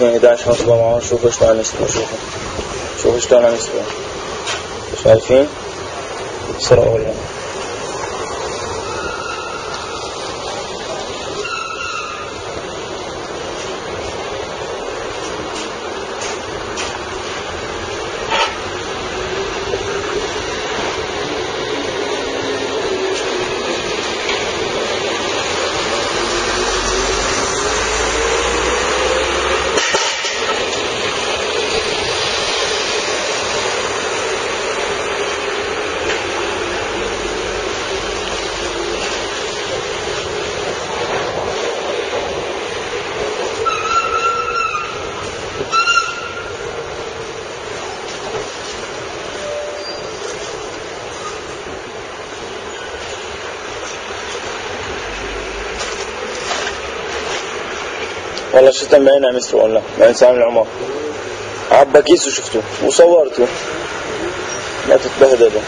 2 11 هطبع معاه شوفوا اشتغل نسبة شوفوا شوفوا اشتغل نسبة شايفين؟ بسرعة ولا والله شفت بعيني يا مستر والله بعين سامي العمر عبى كيس وشفته وصورته لا تتبهدلوا